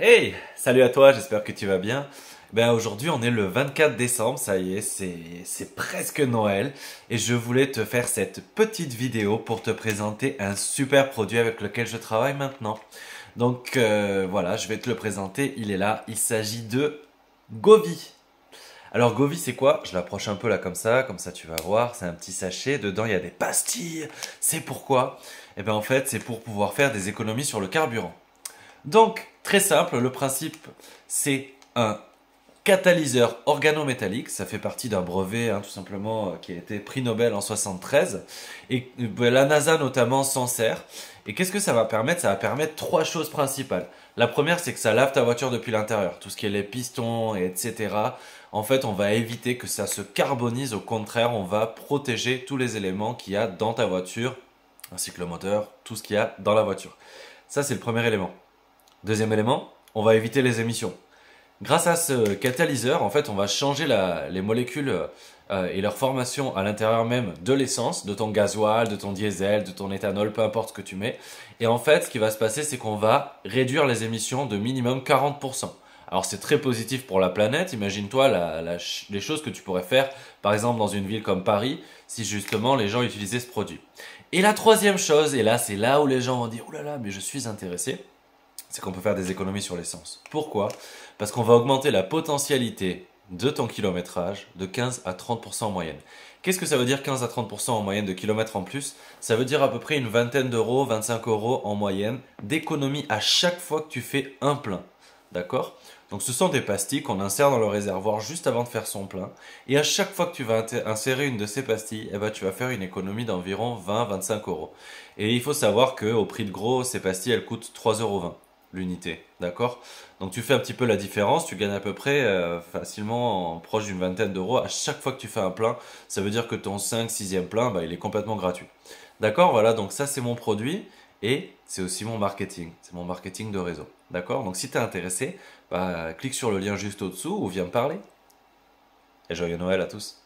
Hey, salut à toi, j'espère que tu vas bien. Ben aujourd'hui on est le 24 décembre, ça y est, c'est presque Noël et je voulais te faire cette petite vidéo pour te présenter un super produit avec lequel je travaille maintenant. Donc euh, voilà, je vais te le présenter, il est là, il s'agit de Govi. Alors Govi c'est quoi? Je l'approche un peu là comme ça, comme ça tu vas voir, c'est un petit sachet, dedans il y a des pastilles. C'est pourquoi? Eh bien en fait c'est pour pouvoir faire des économies sur le carburant. Donc, très simple, le principe, c'est un catalyseur organométallique. Ça fait partie d'un brevet, hein, tout simplement, euh, qui a été prix Nobel en 73. Et euh, la NASA, notamment, s'en sert. Et qu'est-ce que ça va permettre? Ça va permettre trois choses principales. La première, c'est que ça lave ta voiture depuis l'intérieur. Tout ce qui est les pistons, etc. En fait, on va éviter que ça se carbonise. Au contraire, on va protéger tous les éléments qu'il y a dans ta voiture, ainsi que le moteur, tout ce qu'il y a dans la voiture. Ça, c'est le premier élément. Deuxième élément, on va éviter les émissions. Grâce à ce catalyseur, en fait, on va changer les molécules euh, et leur formation à l'intérieur même de l'essence, de ton gasoil, de ton diesel, de ton éthanol, peu importe ce que tu mets. Et en fait, ce qui va se passer, c'est qu'on va réduire les émissions de minimum 40%. Alors c'est très positif pour la planète. Imagine-toi les choses que tu pourrais faire, par exemple dans une ville comme Paris, si justement les gens utilisaient ce produit. Et la troisième chose, et là c'est là où les gens vont dire, oulala, là là, mais je suis intéressé, c'est qu'on peut faire des économies sur l'essence. Pourquoi? Parce qu'on va augmenter la potentialité de ton kilométrage de 15 à 30% en moyenne. Qu'est-ce que ça veut dire 15 à 30% en moyenne de kilomètres en plus? Ça veut dire à peu près une vingtaine d'euros, 25 euros en moyenne d'économie à chaque fois que tu fais un plein. D'accord? Donc ce sont des pastilles qu'on insère dans le réservoir juste avant de faire son plein. Et à chaque fois que tu vas insérer une de ces pastilles, eh ben, tu vas faire une économie d'environ 20-25 euros. Et il faut savoir qu'au prix de gros, ces pastilles, elles coûtent 3,20 euros l'unité, d'accord? Donc tu fais un petit peu la différence, tu gagnes à peu près euh, facilement en proche d'une vingtaine d'euros à chaque fois que tu fais un plein. Ça veut dire que ton 5 6e plein, bah, il est complètement gratuit. D'accord? Voilà, donc ça c'est mon produit et c'est aussi mon marketing, c'est mon marketing de réseau. D'accord? Donc si tu es intéressé, bah, clique sur le lien juste au-dessous ou viens me parler. Et joyeux Noël à tous